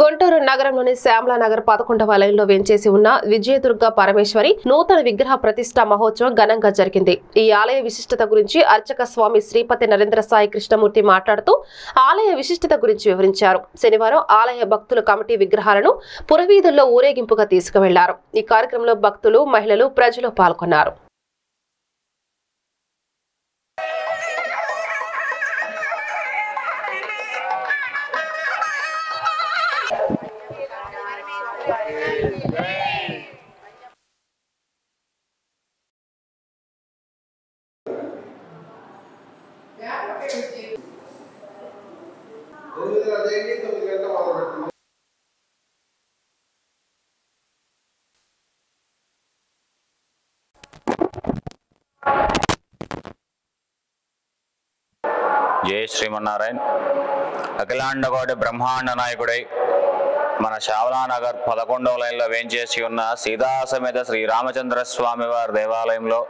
గుంటూరు నగరంలోని శ్యామలా నగర్ పదకొండవ లైన్లో వేంచేసి ఉన్న విజయదుర్గ పరమేశ్వరి నూతన విగ్రహ ప్రతిష్ట మహోత్సవం ఘనంగా జరిగింది. ఈ ఆలయ విశిష్టత గురించి అర్చక స్వామి శ్రీపతి నరేంద్ర సాయి కృష్ణమూర్తి మాట్లాడుతూ ఆలయ విశిష్టత గురించి వివరించారు. శనివారం ఆలయ భక్తుల కమిటీ విగ్రహాలను పురవీధుల్లో ఊరేగింపుగా తీసుకువెళ్ళారు. ఈ కార్యక్రమంలో భక్తులు మహిళలు ప్రజలు పాల్గొన్నారు. తొమ్మిదిన్నర చేయండి తొమ్మిది గంటల మొదలు పెట్టండి జై శ్రీమన్నారాయణ అఖిలాండకోటి బ్రహ్మాండ నాయకుడై మన శ్యావలానగర్ పదకొండవ లైన్లో వేంచేసి ఉన్న సీతాసమేత శ్రీరామచంద్ర స్వామివారి దేవాలయంలో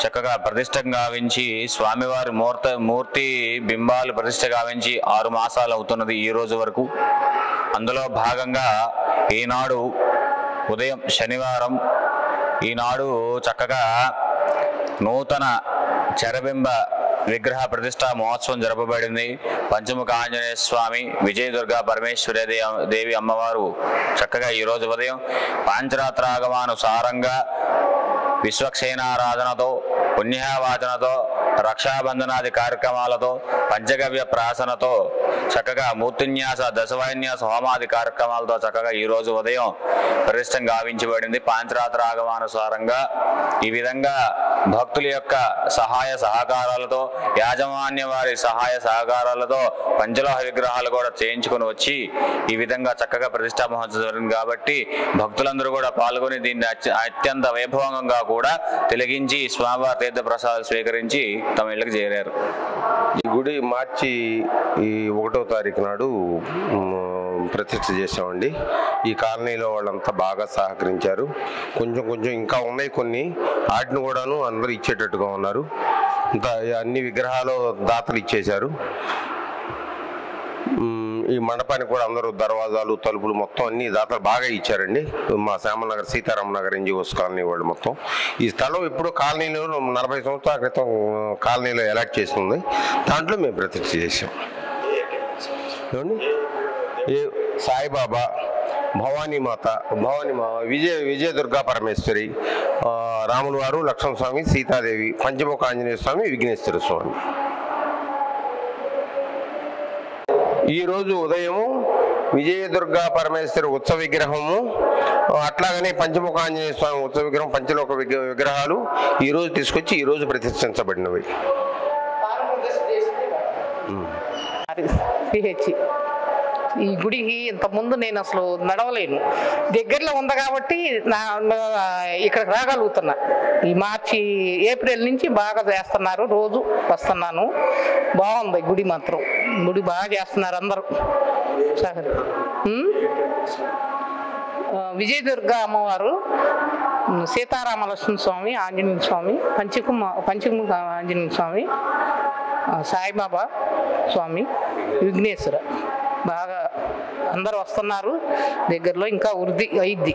చక్కగా ప్రతిష్ట గావించి స్వామివారి మూర్త మూర్తి బింబాలు ప్రతిష్ట గావించి ఆరు మాసాలు అవుతున్నది ఈ రోజు వరకు. అందులో భాగంగా ఈనాడు ఉదయం శనివారం ఈనాడు చక్కగా నూతన చరబింబ విగ్రహ ప్రతిష్ట మహోత్సవం జరపబడింది. పంచముఖ ఆంజనేయ స్వామి విజయదుర్గ పరమేశ్వరి దేవి అమ్మవారు. చక్కగా ఈరోజు ఉదయం పాంచరాత్రాగమానుసారంగా విశ్వక్షేణారాధనతో పుణ్యవాచనతో రక్షాబంధనాది కార్యక్రమాలతో పంచగవ్య ప్రాసనతో చక్కగా మూర్తిన్యాస దశవాన్యాస హోమాది కార్యక్రమాలతో చక్కగా ఈరోజు ఉదయం ప్రతిష్టం గావించబడింది. పాంచరాత్రాగమానుసారంగా ఈ విధంగా భక్తుల యొక్క సహాయ సహకారాలతో యాజమాన్య వారి సహాయ సహకారాలతో పంచలోహ విగ్రహాలు కూడా చేయించుకొని వచ్చి ఈ విధంగా చక్కగా ప్రతిష్టా మహోత్సవం జరిగింది కాబట్టి భక్తులందరూ కూడా పాల్గొని దీన్ని అత్య- అత్యంత వైభవంగా కూడా తిలగించి స్వామివారి తీర్థ ప్రసాదాలు స్వీకరించి తమ ఇళ్ళకి చేరారు. ఈ గుడి మార్చి ఈ ఒకటో తారీఖు నాడు ప్రతిష్ట చేసామండి ఈ కాలనీలో వాళ్ళంతా బాగా సహకరించారు. కొంచెం కొంచెం ఇంకా ఉన్నాయి కొన్ని. వాటిని కూడాను అందరూ ఇచ్చేటట్టుగా ఉన్నారు. అన్ని విగ్రహాలు దాతలు ఇచ్చేశారు. ఈ మండపానికి కూడా అందరూ దర్వాజాలు తలుపులు మొత్తం అన్ని దాతలు బాగా ఇచ్చారండి. మా శ్యామనగర్ సీతారాం నగర్ ఎన్జిఓస్ కాలనీ వాళ్ళు మొత్తం. ఈ స్థలం ఇప్పుడు కాలనీలో నలభై సంవత్సరాల క్రితం కాలనీలో ఎలాట్ చేసింది. దాంట్లో మేము ప్రతిష్ట చేసాం ఏమండి? సాయిబాబా భవానీ మాత భవానీ మా విజయ విజయదుర్గా పరమేశ్వరి రాముల వారు లక్ష్మణ స్వామి సీతాదేవి పంచముఖ ఆంజనేయ స్వామి విఘ్నేశ్వర స్వామి. ఈరోజు ఉదయము విజయదుర్గా పరమేశ్వరి ఉత్సవ విగ్రహము అట్లాగనే పంచముఖ ఆంజనేయ స్వామి ఉత్సవ విగ్రహం పంచలోక విగ్ర- విగ్రహాలు ఈరోజు తీసుకొచ్చి ఈరోజు ప్రతిష్ఠించబడినవి. ఈ గుడికి ఇంతకుముందు నేను అసలు నడవలేను. దగ్గరలో ఉంది కాబట్టి నా ఇక్కడ ఇక్కడికి రాగలుగుతున్నా. ఈ మార్చి ఏప్రిల్ నుంచి బాగా చేస్తున్నారు. రోజు వస్తున్నాను. బాగుంది గుడి మాత్రం. గుడి బాగా చేస్తున్నారు అందరూ. సహర్ విజయదుర్గ అమ్మవారు సీతారామలక్ష్మణ స్వామి ఆంజనేయ స్వామి పంచకుమ పంచకుమ ఆంజనేయ స్వామి సాయిబాబా స్వామి విఘ్నేశ్వర. బాగా అందరు వస్తున్నారు. దగ్గరలో ఇంకా వృద్ధి అయిద్ది.